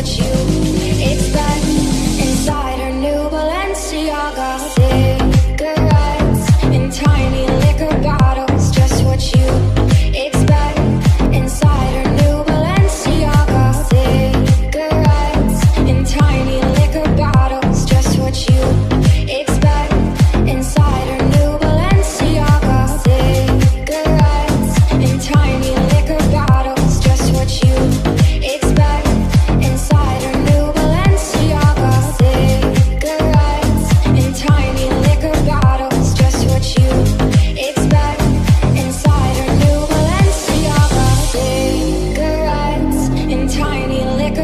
touch you. It's back inside her new Balenciaga.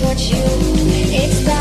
what you expect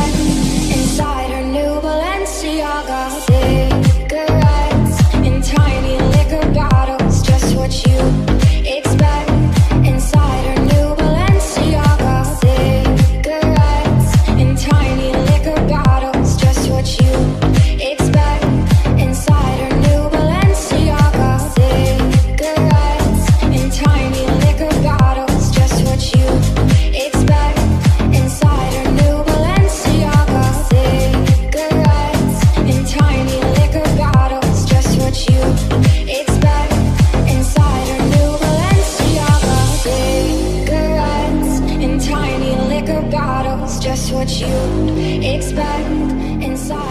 liquor bottles. Just what you expect inside